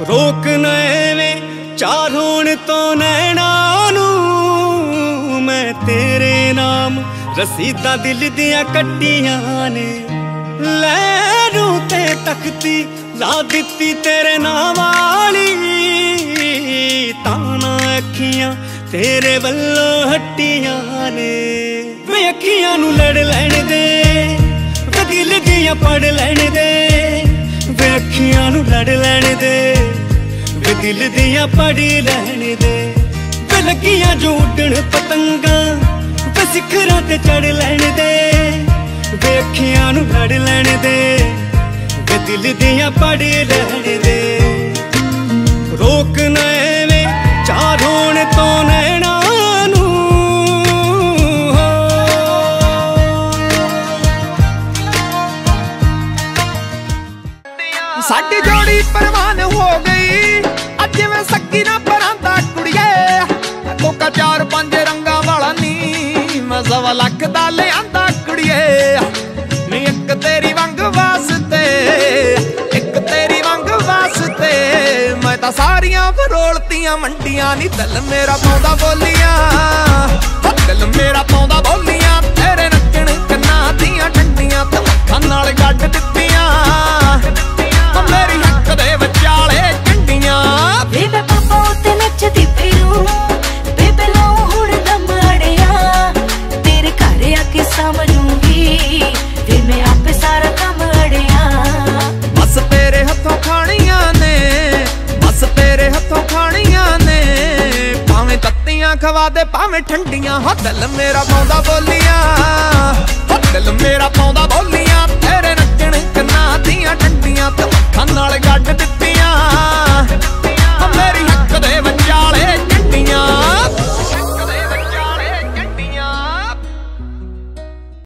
ਰੋਕ ਨਾ ਐਵੇਂ, ਚਾਰ ਹੋਣ ਤੋਂ ਨੈਣਾ ਨੂੰ। ਮੈਂ ਤੇਰੇ ਨਾਮ ਰਸੀਦਾ ਦਿਲ ਦੀਆਂ ਕੱਟੀਆਂ ਨੇ। ਲੈ ਰੂ ਤੇ ਤਖਤੀ ਲਾ ਦਿੱਤੀ ਤੇਰੇ ਨਾਮ ਵਾਲੀ। ਤਾਣਾ ਅੱਖੀਆਂ ਤੇਰੇ ਵੱਲੋਂ ਹੱਟੀਆਂ ਨੇ। ਵੇ ਅੱਖੀਆਂ ਨੂੰ ਲੜ ਲੈਣ ਦੇ ਵੇ ਦਿਲ ਦੀਆਂ ਪੜ ਲੈਣ ਦੇ। ਵੇ ਅੱਖੀਆਂ ਨੂੰ ਲੜ ਲੈਣ ਦੇ। ਦਿਲ ਦੀਆਂ ਪੜ ਲੈਣ ਦੇ ਵੇ ਲੱਗੀਆਂ ਪਤੰਗਾਂ, ਵੇ ਸਿਖਰਾਂ ਤੇ ਚੜ ਲੈਣ ਦੇ। ਵੇ ਅੱਖੀਆਂ ਨੂੰ ਲੜ ਲੈਣ ਦੇ, ਵੇ ਦਿਲ ਦੀਆਂ ਪੜ ਲੈਣ ਦੇ। ਰੋਕ ਨਾ ਐਵੇਂ ਚਾਰ ਹੋਣ ਤੋਂ ਨੈਣਾ ਨੂੰ। ਸਾਡੀ ਜੋੜੀ ਪਰਵਾਨ ਹੋ ਗਈ। ਅੱਜ ਸੱਕੀ ਨਾ ਪਰਾਂਦਾ ਕੁੜੀਏ। ਕੋਕਾ ਚਾਰ ਪੰਜ ਰੰਗਾਂ ਵਾਲਾ ਨੀ ਮੈਂ ਸਵਾ ਲੱਖ ਦਾ ਲਿਆਂਦਾ ਕੁੜੀਏ। ਨੀ ਇੱਕ ਤੇਰੀ ਵੰਗ ਵਾਸਤੇ, ਇੱਕ ਤੇਰੀ ਵੰਗ ਵਾਸਤੇ। ਮੈਂ ਤਾਂ ਸਾਰੀਆਂ ਫਰੋਲਤੀਆਂ ਮੰਡੀਆਂ ਨੀ ਦਿਲ ਮੇਰਾ ਪਾਉਂਦਾ ਬੋਲੀਆਂ। ਹੋ ਦਿਲ ਮੇਰਾ ਪਾਉਂਦਾ ਬੋਲੀਆਂ। ਭਾਵੇਂ ਖਵਾ ਦੇ ਭਾਵੇਂ ਠੰਡੀਆਂ ਹੋ ਦਿਲ ਮੇਰਾ ਪਾਉਂਦਾ ਬੋਲੀਆਂ।